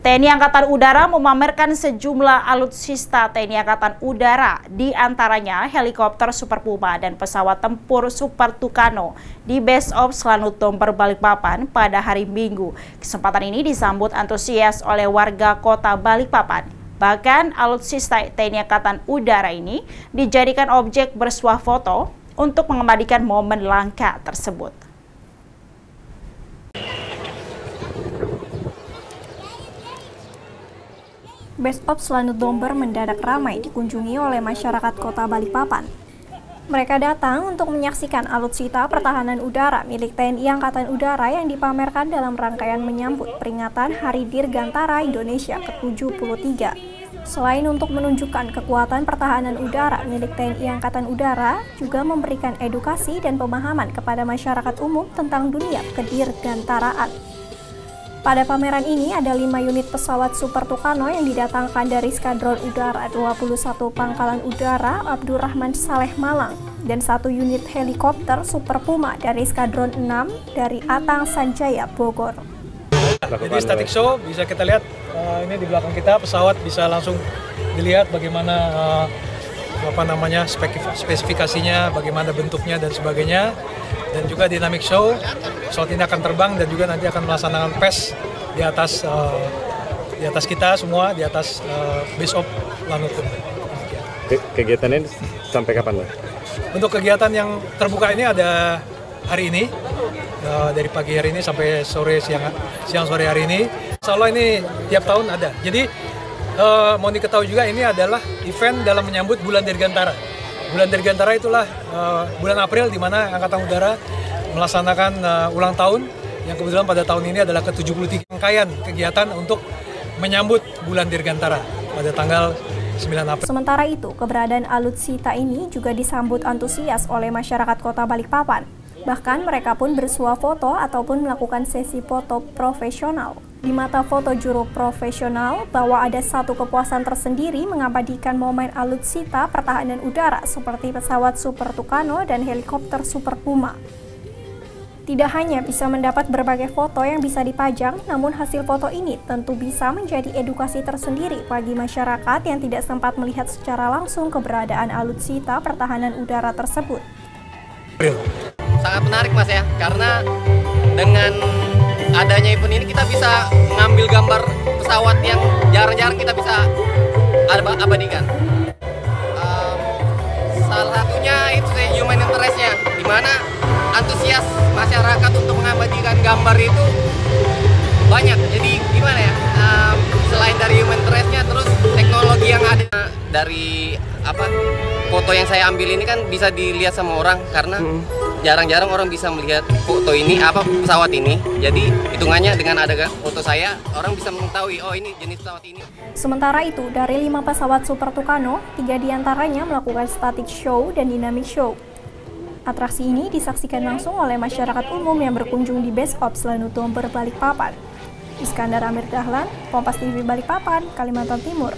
TNI Angkatan Udara memamerkan sejumlah alutsista TNI Angkatan Udara, di antaranya helikopter Super Puma dan pesawat tempur Super Tucano di Base of Slanutomber Balikpapan pada hari Minggu. Kesempatan ini disambut antusias oleh warga kota Balikpapan. Bahkan alutsista TNI Angkatan Udara ini dijadikan objek bersuah foto untuk mengembalikan momen langka tersebut. Base of Selanut Domber mendadak ramai dikunjungi oleh masyarakat kota Balikpapan. Mereka datang untuk menyaksikan alutsista pertahanan udara milik TNI Angkatan Udara yang dipamerkan dalam rangkaian menyambut peringatan Hari Dirgantara Indonesia ke-73. Selain untuk menunjukkan kekuatan pertahanan udara milik TNI Angkatan Udara, juga memberikan edukasi dan pemahaman kepada masyarakat umum tentang dunia kedirgantaraan. Pada pameran ini ada lima unit pesawat Super Tucano yang didatangkan dari Skadron Udara 21 Pangkalan Udara Abdurrahman Saleh Malang dan satu unit helikopter Super Puma dari Skadron 6 dari Atang Sanjaya Bogor. Jadi static show bisa kita lihat uh, ini di belakang kita pesawat bisa langsung dilihat bagaimana uh, apa namanya spesifikasinya, bagaimana bentuknya dan sebagainya dan juga dynamic show pesawat ini akan terbang dan juga nanti akan melaksanakan pes di atas uh, di atas kita semua di atas uh, base of Lanutum. Kegiatan ini sampai kapan, Pak? Untuk kegiatan yang terbuka ini ada hari ini uh, dari pagi hari ini sampai sore siang siang sore hari ini. Insya Allah ini tiap tahun ada. Jadi uh, mau diketahui juga ini adalah event dalam menyambut bulan Dirgantara. Bulan Dirgantara itulah uh, bulan April di mana Angkatan Udara melaksanakan uh, ulang tahun yang kebetulan pada tahun ini adalah ke-73 rangkaian kegiatan untuk menyambut bulan Dirgantara pada tanggal 9 April. Sementara itu, keberadaan alutsista ini juga disambut antusias oleh masyarakat kota Balikpapan. Bahkan mereka pun bersuah foto ataupun melakukan sesi foto profesional. Di mata foto juru profesional, bahwa ada satu kepuasan tersendiri mengabadikan momen alutsista pertahanan udara seperti pesawat Super Tucano dan helikopter Super Puma. Tidak hanya bisa mendapat berbagai foto yang bisa dipajang, namun hasil foto ini tentu bisa menjadi edukasi tersendiri bagi masyarakat yang tidak sempat melihat secara langsung keberadaan alutsista pertahanan udara tersebut. Sangat menarik mas ya, karena dengan adanya event ini kita bisa mengambil gambar pesawat yang jarang-jarang kita bisa abadikan. Um, salah satunya itu sih human interestnya, di mana antusias masyarakat untuk mengabadikan gambar itu banyak. Jadi gimana ya? Um, selain dari human interestnya, terus yang ada dari apa foto yang saya ambil ini kan bisa dilihat sama orang karena jarang-jarang orang bisa melihat foto ini apa pesawat ini. Jadi hitungannya dengan ada foto saya orang bisa mengetahui oh ini jenis pesawat ini. Sementara itu dari lima pesawat Super Tucano, tiga di antaranya melakukan static show dan dynamic show. Atraksi ini disaksikan langsung oleh masyarakat umum yang berkunjung di Base of Slanutum Balikpapan. Iskandar Amir Dahlan, Kompas TV Balikpapan, Kalimantan Timur.